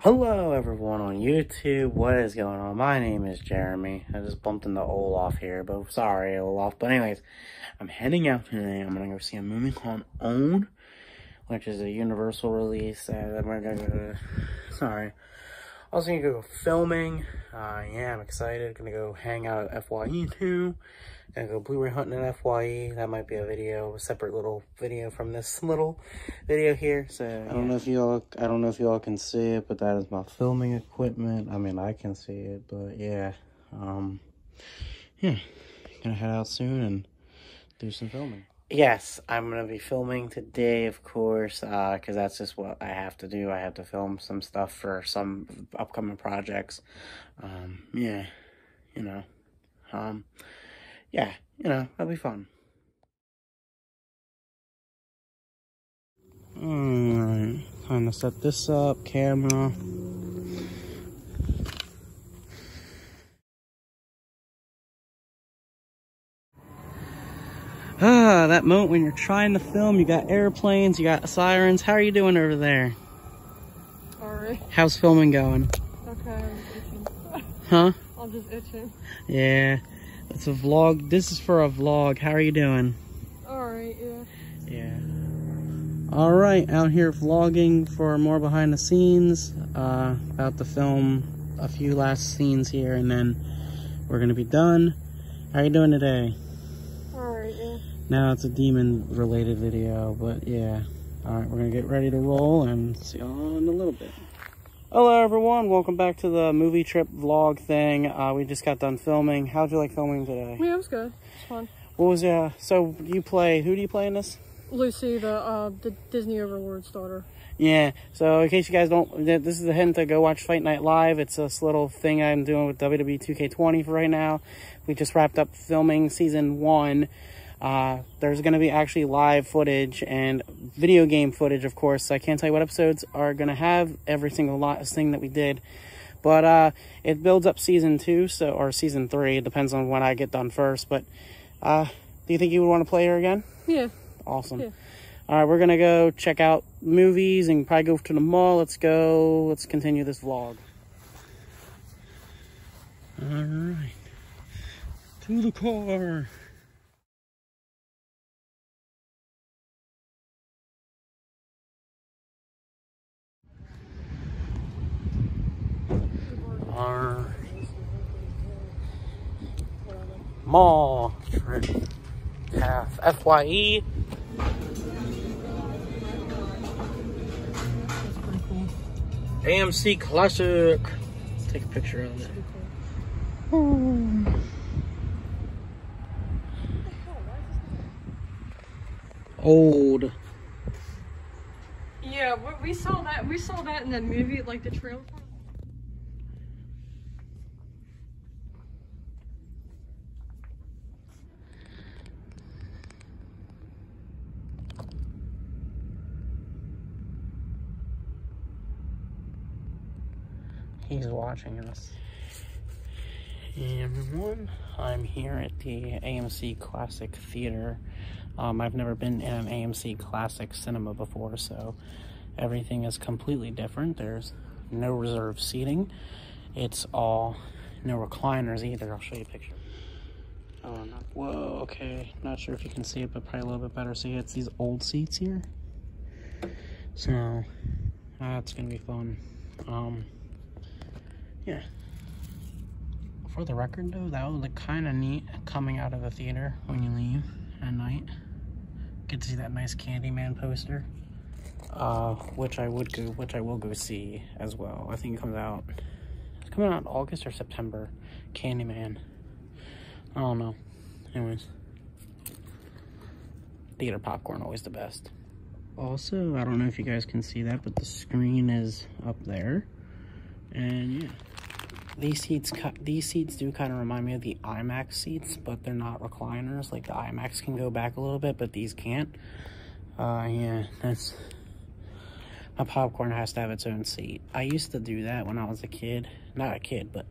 Hello everyone on YouTube, what is going on? My name is Jeremy. I just bumped into Olaf here, but sorry Olaf. But anyways, I'm heading out today. I'm gonna go see a movie called Old, which is a Universal release. Sorry. Also gonna go filming. Uh, yeah, I'm excited. Gonna go hang out at FYE too. Gonna go Blu-ray hunting at FYE. That might be a video, a separate little video from this little video here. So yeah. I don't know if y'all, I don't know if y'all can see it, but that is my filming equipment. I mean, I can see it, but yeah, um, yeah, gonna head out soon and do some filming. Yes, I'm gonna be filming today, of course, uh, cause that's just what I have to do. I have to film some stuff for some upcoming projects. Um, yeah, you know, um yeah, you know, that'll be fun. Alright, time to set this up, camera. Ah, that moment when you're trying to film, you got airplanes, you got sirens. How are you doing over there? Alright. How's filming going? Okay, I'm itching. Huh? I'm just itching. Yeah. It's a vlog. This is for a vlog. How are you doing? Alright, yeah. Yeah. Alright, out here vlogging for more behind the scenes. Uh, about to film a few last scenes here and then we're gonna be done. How are you doing today? Alright, yeah. Now it's a demon related video, but yeah. Alright, we're gonna get ready to roll and see y'all in a little bit. Hello everyone, welcome back to the movie trip vlog thing. Uh, we just got done filming. How'd you like filming today? Yeah, it was good. It's fun. What was uh so you play who do you play in this? Lucy, the uh the Disney Overlord's daughter. Yeah, so in case you guys don't, this is a hint to go watch Fight Night Live. It's this little thing I'm doing with WWE 2K20 for right now. We just wrapped up filming season one. Uh, there's going to be actually live footage and video game footage, of course. I can't tell you what episodes are going to have every single thing that we did. But uh, it builds up season two, so or season three. It depends on when I get done first. But uh, do you think you would want to play her again? Yeah. Awesome. Yeah. All right, we're gonna go check out movies and probably go to the mall. Let's go. Let's continue this vlog. All right, to the car. Our mall trip path FYE. AMC Classic. Take a picture of it. Old. Yeah, we, we saw that. We saw that in the movie, like the trailer. He's watching us. Hey everyone, I'm here at the AMC Classic Theater. Um, I've never been in an AMC Classic cinema before, so everything is completely different. There's no reserved seating. It's all no recliners either. I'll show you a picture. Oh, no. Whoa, okay. Not sure if you can see it, but probably a little bit better see It's these old seats here. So, that's gonna be fun. Um, yeah. For the record though, that would look kind of neat coming out of the theater when you leave at night. Get to see that nice Candyman poster. Uh, which I would go, which I will go see as well. I think it comes out, it's coming out in August or September. Candyman. I don't know. Anyways. Theater popcorn, always the best. Also, I don't know if you guys can see that, but the screen is up there. And yeah these seats these seats do kind of remind me of the IMAX seats, but they're not recliners. Like the IMAX can go back a little bit, but these can't. Uh, yeah, that's my popcorn has to have its own seat. I used to do that when I was a kid, not a kid, but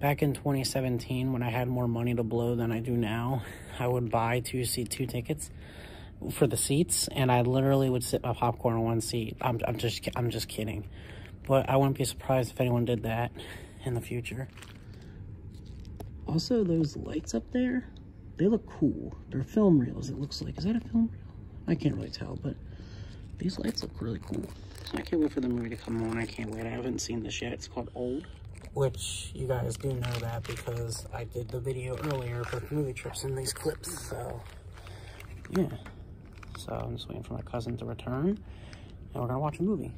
back in 2017 when I had more money to blow than I do now, I would buy two seat two tickets for the seats, and I literally would sit my popcorn on one seat. I'm, I'm just I'm just kidding But I wouldn't be surprised if anyone did that in the future. Also, those lights up there, they look cool. They're film reels, it looks like. Is that a film reel? I can't really tell, but these lights look really cool. So I can't wait for the movie to come on. I can't wait. I haven't seen this yet. It's called Old. Which, you guys do know that because I did the video earlier with movie trips in these clips, so... Yeah. So I'm just waiting for my cousin to return, and we're gonna watch a movie.